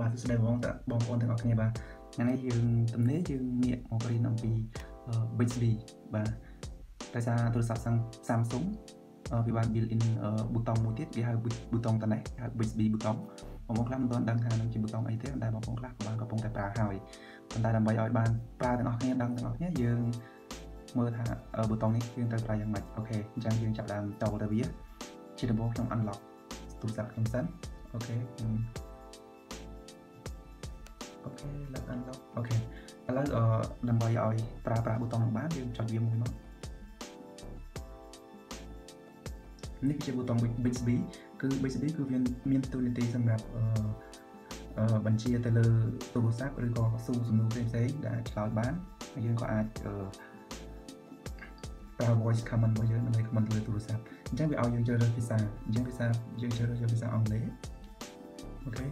បាទសួស្តីបងតាបងប្អូនទាំងអស់គ្នាបាទថ្ងៃនេះយើងទំនេរយើងងាកមករៀនអំពី Bixby បាទដោយសារទូរស័ព្ទ Samsung វាបាន built in ប៊ូតុងមួយទៀតគេហៅប៊ូតុងតនេះគេហៅ Bixby ប៊ូតុងបងប្អូនខ្លះមិនទាន់ដឹងថានឹងជាប៊ូតុងអីទេតែបងប្អូនខ្លះក៏បានកំពុងតែប្រើហើយប៉ុន្តែដើម្បីឲ្យបានប្រើទាំងអស់គ្នាដឹងទាំងអស់គ្នាយើងមើលថាប៊ូតុងនេះយើងត្រូវប្រើយ៉ាងម៉េចអូខេអញ្ចឹងយើងចាប់ដើមចូលទៅវាជាដំបូងខ្ញុំ unlock ទូរស័ព្ទខ្ញុំសិន OK ខ្ញុំអូខេ let unlock អូខេឥឡូវដើម្បីឲ្យប្រើប្រាស់ប៊ូតុងបានយើងចុចវាមួយមកនេះគឺជាប៊ូតុង Bixby គឺ Bixby គឺវាមានតួនាទីសម្រាប់អឺបញ្ជាទៅលើទូរស័ព្ទឬក៏សួរសំណួរផ្សេងៗដែលឆ្លើយបានយើងក៏អាចប្រើ voice command របស់យើងដើម្បី command លើទូរស័ព្ទអញ្ចឹងវាឲ្យយើងជ្រើសរើសភាសាអញ្ចឹងភាសាយើងជ្រើសរើសយកភាសាអង់គ្លេសអូខេ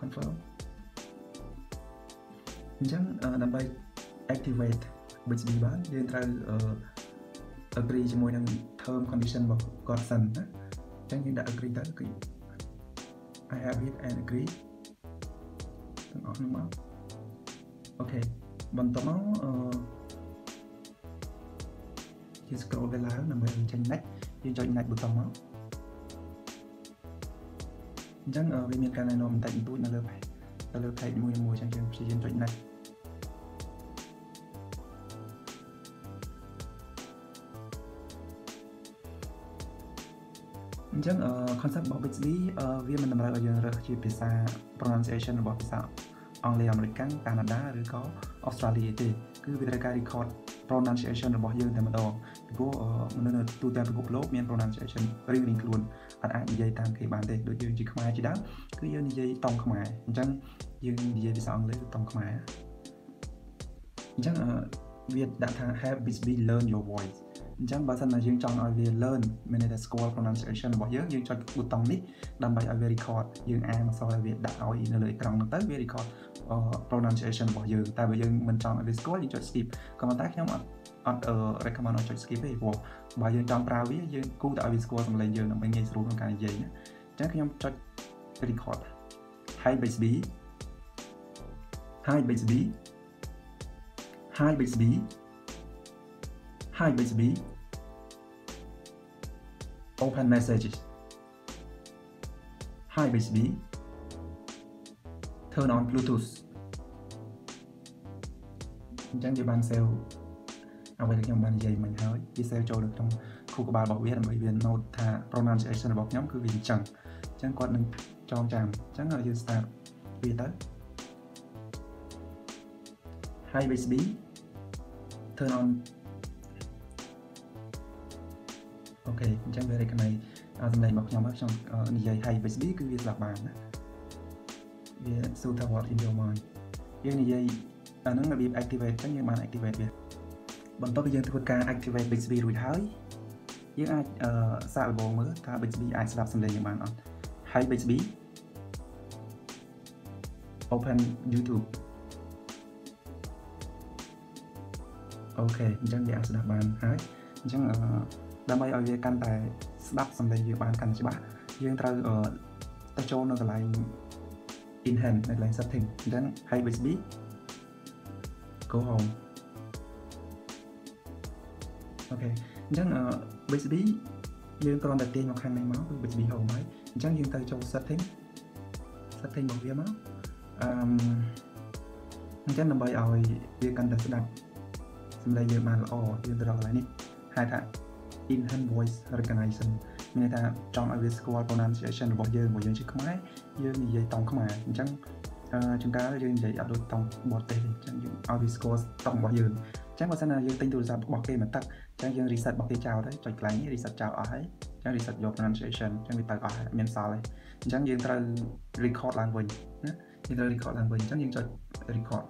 confirm អញ្ចឹងដើម្បី activate Bixby បានយើងត្រូវ agree ជាមួយនឹង term condition របស់គាត់សិនណាអញ្ចឹងយើងដាក់ agree ទៅគឺ I have it and agree ទាំងអស់នោះមកអូខេបន្ទាប់មកអឺយើង scroll ទៅឡើងដើម្បីបញ្ចេញ next យើងចុច next ប៊ូតុងមកអញ្ចឹងវាមានការណែនាំបន្តិចបន្តួចនៅលើទៅលើ page មួយមួយអញ្ចឹងយើងព្យាយាមចុច next អញ្ចឹង concept របស់ Bixby វាមិនតម្រូវឲ្យយើងរើសជាភាសា pronunciation របស់ភាសាអង់គ្លេសអាមេរិកកាណាដាឬក៏អូស្ត្រាលីទេគឺវាត្រូវការ record pronunciation របស់យើងតែម្ដងពីព្រោះមនុស្សនៅទូទាំងពិភពលោកមាន pronunciation រៀងៗខ្លួនអត់អាចនិយាយតាមគេបានទេដូចយើងជាខ្មែរជាដើមគឺយើងនិយាយតង់ខ្មែរអញ្ចឹងយើងនិយាយភាសាអង់គ្លេសគឺតង់ខ្មែរអញ្ចឹងវាដាក់ថា have Bixby learn your voice អញ្ចឹងបើសិនណាយើងចង់ឲ្យវា learn មានន័យថាស្គាល់ pronunciation របស់យើងយើងចុចប៊ូតុងនេះដើម្បីឲ្យវា record យើងអានអក្សរឲ្យវាដាក់ឲ្យនៅលើអេក្រង់ហ្នឹងទៅវា record pronunciation របស់យើងតែបើយើងមិនចង់ឲ្យវាស្គាល់យើងចុច skip ក៏ប៉ុន្តែខ្ញុំអត់អត់ recommend ឲ្យចុច skip ទេព្រោះបើយើងចង់ប្រើវាយើងគូតែឲ្យវាស្គាល់សំឡេងយើងដើម្បីងាយស្រួលក្នុងការនិយាយណាអញ្ចឹងខ្ញុំចុច record Hi Bixby Hi Bixby Hi Bixby Hi Bixby Open messages Hi Bixby Turn on Bluetooth អញ្ចឹងវាបាន save អ្វីដែលខ្ញុំបាននិយាយមិញហើយវា save ចូលនៅក្នុងខួរក្បាលរបស់វាដើម្បីវា note ថា pronunciation របស់ខ្ញុំគឺវាអញ្ចឹងអញ្ចឹងគាត់នឹងចងចាំអញ្ចឹងយើង start វាទៅ Hi Bixby turn on អូខេអញ្ចឹងវា recognize សំឡេងរបស់ខ្ញុំហើយខ្ញុំនិយាយ Hi Bixby គឺវាស្ដាប់បានណាវាសួរថា what in your mind យើងនិយាយអាហ្នឹងរបៀប activate អញ្ចឹងយើងបាន activate វាបន្ទាប់ពីយើងធ្វើការ activate Bixby រួចហើយយើងអាចសាកល្បងមើលថា Bixby អាចស្ដាប់សំឡេងយើងបានអត់ Hi Bixby open YouTube អូខេអញ្ចឹងវាអាចស្ដាប់បានហើយអញ្ចឹង ដើម្បីឲ្យវាកាន់តែស្ដាប់សំឡេងយើងបានកាន់តែច្បាស់យើងត្រូវទៅចូលនៅកន្លែង enhance នៅកន្លែង setting អញ្ចឹង Hi Bixby go home OK អញ្ចឹង Bixby យើងគ្រាន់តែទាញមកខាងនេះមកគឺ Bixby home ហើយអញ្ចឹងយើងទៅចូល setting setting របស់វាមកអឺអញ្ចឹងដើម្បីឲ្យវាកាន់តែស្ដាប់សំឡេងយើងបានល្អយើងទៅដល់កន្លែងនេះហៅថា enhance voice recognition មានន័យថាចង់ឲ្យវាស្គាល់ pronunciation របស់យើងរបស់យើងជាខ្មែរយើងនិយាយតង់ខ្មែរអញ្ចឹងជួនកាលយើងនិយាយអត់ដូចតង់បរទេសទេអញ្ចឹងយើងឲ្យវាស្គាល់តង់របស់យើងអញ្ចឹងបើសិនណាយើងទិញទូរស័ព្ទរបស់គេមកទឹកអញ្ចឹងយើង reset របស់គេចោលទៅចុចកន្លែងនេះ reset ចោលអស់ហើយអញ្ចឹង reset យក pronunciation អញ្ចឹងវាទៅអស់ហើយមានសល់ហើយអញ្ចឹងយើងត្រូវ record ឡើងវិញណាយើងត្រូវ record ឡើងវិញអញ្ចឹងយើងចុច record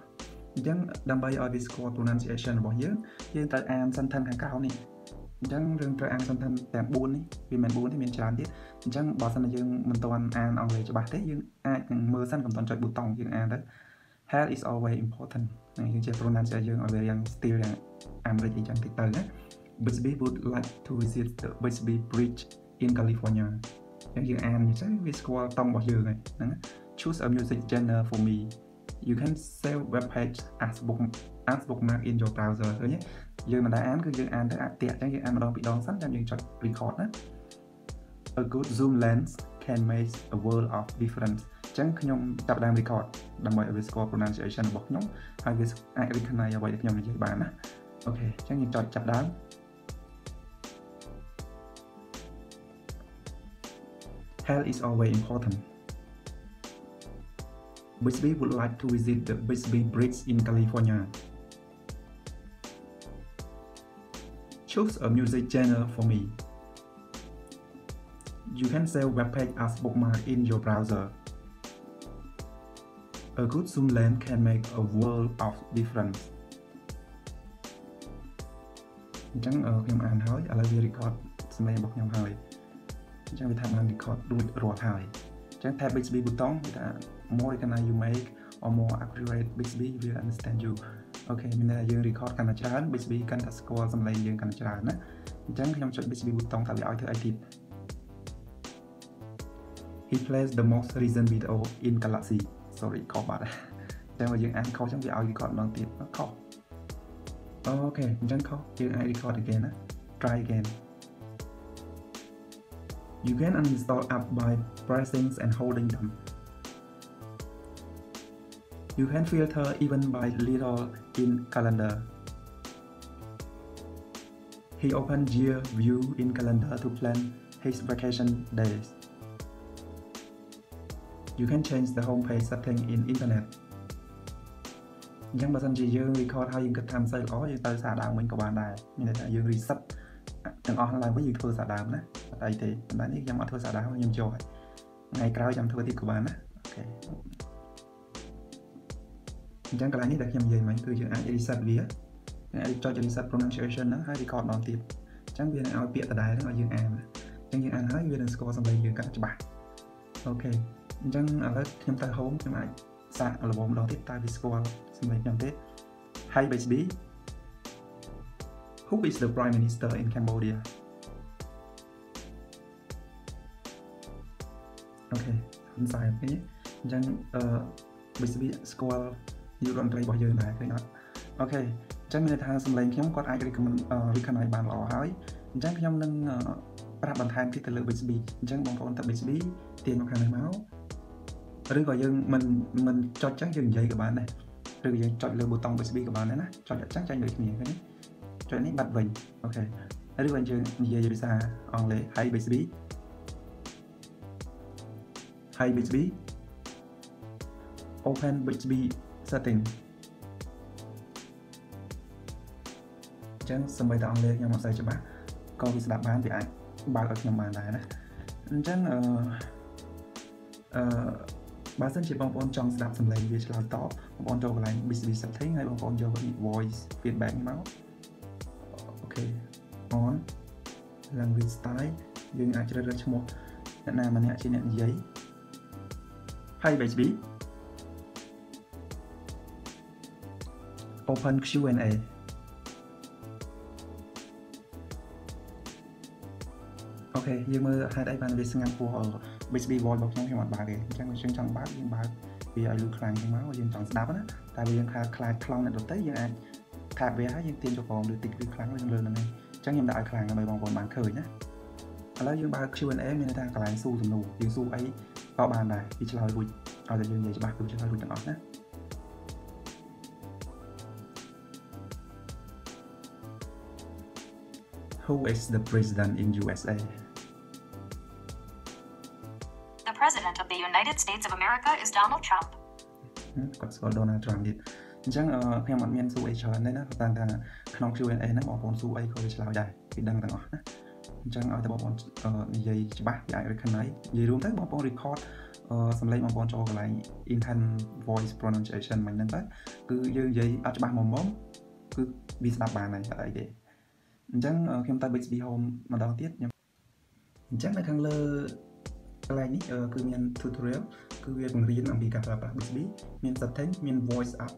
អញ្ចឹងដើម្បីឲ្យវាស្គាល់ pronunciation របស់យើងយើងត្រូវអាន sentence ខាងក្រោមនេះ អញ្ចឹងរឿងត្រូវអាន sentence ទាំង4នេះវាមិន4ទេមានច្រើនទៀតអញ្ចឹងបើសិនជាយើងមិនទាន់អានអង់គ្លេសច្បាស់ទេយើងអាចនឹងមើលសិនកុំទាន់ចុចប៊ូតុងយើងអានទៅ health is always important យើងជា pronunciation យើងឲ្យវាយ៉ាង still យ៉ាងអាមេរិកអញ្ចឹងតិចទៅណា Bixby would like to visit the Bixby Bridge in California អញ្ចឹងយើងអានអញ្ចឹងវាស្គាល់តង់របស់យើងហើយហ្នឹងអ choose a music genre for me you can save web page as book as bookmark in your browser ឃើញទេយើងមិនដែលអានគឺយើងអានទៅអាក់តាក់អញ្ចឹងយើងអានម្ដងពីរដងសិនចាំយើងចុច record ណា A good zoom lens can make a world of difference អញ្ចឹងខ្ញុំចាប់ដើម record ដើម្បីឲ្យវាស្គាល់ pronunciation របស់ខ្ញុំហើយវាអាច recognize អ្វីដែលខ្ញុំនិយាយបានណាអូខេអញ្ចឹងយើងចុចចាប់ដើម Health is always important. Bisbee would like to visit the Bisbee Bridge in California. Choose a music genre for me. You can save web page as bookmark in your browser. A good zoom lens can make a world of difference. អញ្ចឹងខ្ញុំអានហើយឥឡូវវា record សំឡេងរបស់ខ្ញុំហើយអញ្ចឹងវាថាបាន record រួចរាល់ហើយអញ្ចឹង tab Bixby button វាថា more recognize you make or more accurate Bixby will understand you អូខេមានន័យថាយើង record កាន់តែច្រើន Bixby កាន់តែស្គាល់សំឡេងយើងកាន់តែច្រើនណាអញ្ចឹងខ្ញុំចុច Bixby button ថាវាឲ្យធ្វើអីទៀត He plays the most recent video in Galaxy sorry ខុសបាត់តែមកយើងអានខុសចឹងវាឲ្យ record ម្ដងទៀតខុសអូខេអញ្ចឹងខុសយើងអាច record again ណា try again You can uninstall app by pressing and holding them. You can filter even by little in calendar. He opened year view in calendar to plan his vacation days. You can change the homepage setting in internet. អញ្ចឹងបើសិនជាយើង record ហើយយើងគិតថាមិនសូវល្អយើងទៅសារដើមវិញក៏បានដែរមានន័យថាយើង reset ទាំងអស់ឡើងវិញយើងធ្វើសារដើមណា អត់អីទេប៉ុន្តែនេះខ្ញុំអត់ធ្វើសារដើមខ្ញុំយកហើយថ្ងៃក្រោយចាំធ្វើទៀតក៏បានណាអូខេអញ្ចឹងកន្លែងនេះដែលខ្ញុំនិយាយមិញគឺយើងអាច reset វាយើងអាចចុច reset pronunciation ហ្នឹងហើយ record ម្ដងទៀតអញ្ចឹងវានឹងឲ្យពាក្យដដែលហ្នឹងឲ្យយើងអានអញ្ចឹងយើងអានហើយវានឹងស្គាល់សំឡេងយើងកាន់ច្បាស់អូខេអញ្ចឹងឥឡូវខ្ញុំទៅ home ខ្ញុំអាចសាកល្បងម្ដងទៀតតើវាស្គាល់សំឡេងខ្ញុំទេ Hi baby Who is the Prime Minister in Cambodia? Okay ហ៊ុនសែនឃើញអញ្ចឹងអឺ basically ស្គាល់នាយករដ្ឋមន្ត្រីរបស់យើងដែរឃើញអត់អូខេអញ្ចឹងមានន័យថាសម្លេងខ្ញុំគាត់អាច recommend recognize បានល្អហើយអញ្ចឹងខ្ញុំនឹងប្រាប់បន្ថែមទៀតទៅលើ Bixby អញ្ចឹងបងប្អូនទៅ Bixby ទាញមកខាងនេះមកឬក៏យើងមិនមិនចុចចឹងយើងនិយាយក៏បានដែរឬក៏យើងចុចលើប៊ូតុង Bixby ក៏បានដែរណាចុចអញ្ចឹងចាញ់ដូចគ្នាឃើញទេចុចនេះបាត់វិញអូខេឬបើយើងនិយាយភាសាអង់គ្លេស Hi Bixby Hi Bixby Open Bixby setting អញ្ចឹងសម្បីតែអង់គ្លេសខ្ញុំអត់សូវច្បាស់ក៏វាស្ដាប់បានវាអាចបើកឲ្យខ្ញុំបានដែរណាអញ្ចឹងអឺអឺបើសិនជាបងប្អូនចង់ស្ដាប់សំឡេងវាឆ្លើយតបបងប្អូនចូលកន្លែង Bixby setting ហើយបងប្អូនយក voice feedback មកអូខេ on language style យើងអាចជ្រើសរើសឈ្មោះអ្នកណាម្នាក់ជាអ្នកនិយាយ Hi Bixby Open Q&A អូខេយើងមើលហេតុអីបានវាស្ងាត់ពោះ Bixby Voice របស់ខ្ញុំខ្ញុំអត់បើកទេអញ្ចឹងយើងចង់បើកយើងបើកវាឲ្យលឺខ្លាំងជាងមកយើងចង់ស្ដាប់ណាតែវាយើងខ្លាចខ្លាចខ្លងអ្នកដទៃយើងអាចថាវាហើយយើងទាញចូលក្រោមឬតិចឬខ្លាំងយើងលើនឹងនេះអញ្ចឹងខ្ញុំដាក់ឲ្យខ្លាំងដើម្បីបងប្អូនបានឃើញណាឥឡូវយើងបើក Q&A មានន័យថាកន្លែងសួរសំណួរយើងសួរអី ក៏បានដែរវាឆ្លើយរួចឲ្យតែយើងនិយាយច្បាស់គឺឆ្លើយរួចទាំងអស់ណា Who is the president in USA? The President of the United States of America is Donald Trump. គាត់ស្គាល់ Donald Trump ទៀតអញ្ចឹងខ្ញុំអត់មានសួរអីច្រើនទេណាប៉ុន្តែថាក្នុង Q&A ហ្នឹងបងប្អូនសួរអីក៏វាឆ្លើយដែរគេដឹងទាំងអស់ណា អញ្ចឹងឲ្យតែបងប្អូននិយាយច្បាស់វាអាច recognize និយាយរួមទៅបងប្អូន record សំឡេងបងប្អូនចូលកន្លែង intent voice pronunciation មិញហ្នឹងទៅគឺយើងនិយាយអត់ច្បាស់មុំមុំគឺវាស្ដាប់បានហើយអត់អីទេអញ្ចឹងខ្ញុំទៅ Bixby Home ម្ដងទៀតខ្ញុំអញ្ចឹងនៅខាងលើកន្លែងនេះគឺមាន tutorial គឺវាបង្រៀនអំពីការប្រើប្រាស់ Bixby មាន setting មាន voice app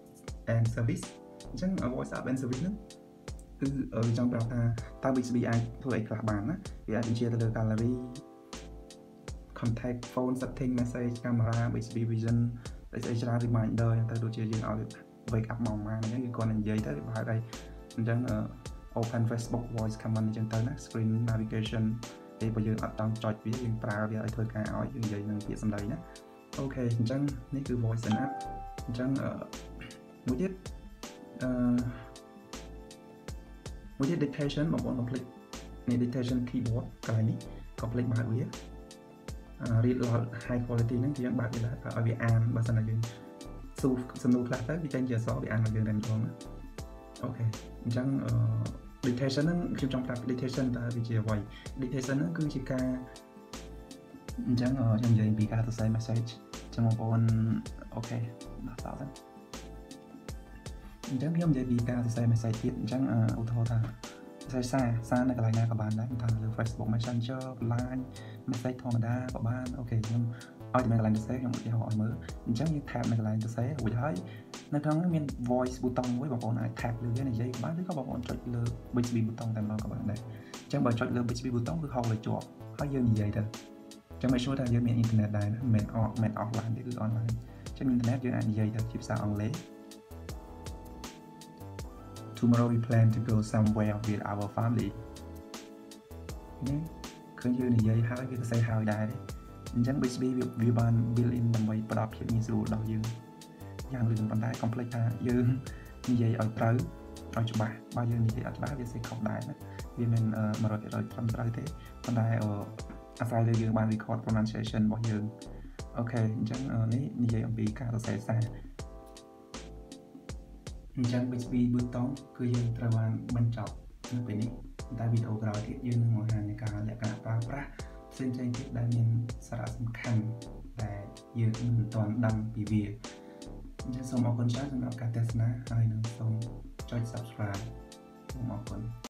and service អញ្ចឹង voice app and service ហ្នឹង គឺចង់ប្រាប់ថាតើ Bixby អាចធ្វើអីខ្លះបានណាវាអាចបញ្ជាទៅលើ gallery contact phone setting message camera Bixby vision តែស្អីច្រើន reminder អញ្ចឹងទៅដូចជាយើងឲ្យ wake up មកមកអញ្ចឹងគឺគាត់នឹងនិយាយទៅបើហៅអីអញ្ចឹង open Facebook voice comment អញ្ចឹងទៅណា screen navigation ពេលបើយើងអត់តង់ចុចវាយើងប្រើវាឲ្យធ្វើការឲ្យយើងនិយាយនឹងពាក្យសម្ដីណាអូខេអញ្ចឹងនេះគឺ voice and app អញ្ចឹងមួយទៀតអឺ មួយទៀត dictation បងប្អូនកុំភ្លេចនេះ dictation keyboard កន្លែងនេះកុំភ្លេចបើកវា read lot high quality ហ្នឹងគឺយើងបើកវាឡើងឲ្យវាអានបើសិនណាយើងស៊ូសំណួរខ្លះទៅវាចេញជាអក្សរវាអានមកយើងតែម្ដងណាអូខេអញ្ចឹងអឺ dictation ហ្នឹងខ្ញុំចង់ប្រាប់ dictation តើវាជាអ្វី dictation ហ្នឹងគឺជាការអញ្ចឹងខ្ញុំនិយាយពីការសរសេរ message ចឹងបងប្អូនអូខេដល់តទៅ អញ្ចឹងខ្ញុំនិយាយពីការសរសេរ message ទៀតអញ្ចឹងឧទាហរណ៍ថាសរសេរសារសារនៅកន្លែងណាក៏បានដែរថាលើ Facebook Messenger Line message ធម្មតាក៏បានអូខេខ្ញុំឲ្យតែមានកន្លែងសរសេរខ្ញុំឧទាហរណ៍ឲ្យមើលអញ្ចឹងយើង tap នៅកន្លែងសរសេររួចហើយនៅក្នុងនេះមាន voice button មួយបងប្អូនអាច tap លើវានិយាយក៏បានឬក៏បងប្អូនចុចលើ Bixby button តែម្ដងក៏បានដែរអញ្ចឹងបើចុចលើ Bixby button គឺហៅលើជាប់ហើយយើងនិយាយទៅអញ្ចឹង make sure ថាយើងមានអ៊ីនធឺណិតដែរមិនមែនអត់មិន offline ទេគឺ online អញ្ចឹងអ៊ីនធឺណិតយើងអាចនិយាយទៅជាភាសាអង់គ្លេស Tomorrow we plan to go somewhere with our family នេះឃើញយើងនិយាយហើយវាក៏ស្អីហើយដែរអញ្ចឹង Bixby វាបាន build in ដើម្បីផ្ដល់ភាពងាយស្រួលដល់យើងយ៉ាងលឿនប៉ុន្តែ complex ថាយើងនិយាយឲ្យត្រូវឲ្យច្បាស់បើយើងនិយាយអត់ច្បាស់វាសេខុសដែរណាវាមិន100%ត្រឹមត្រូវទេប៉ុន្តែអាស្រ័យលើយើងបាន record pronunciation របស់យើងអូខេអញ្ចឹងនេះនិយាយអំពីការសរសេរសារ អញ្ចឹង Bixby button គឺយើងត្រូវបានបញ្ចប់នៅពេលនេះតែវីដេអូក្រោយទៀតយើងនឹងបង្ហាញនៃការលក្ខណៈប្រើប្រាស់ផ្សេងៗទៀតដែលមានសារៈសំខាន់ដែលយើងមិនទាន់ដឹងពីវាអញ្ចឹងសូមអរគុណច្រើនសម្រាប់ការទស្សនាហើយនឹងសូមចុច Subscribe សូមអរគុណ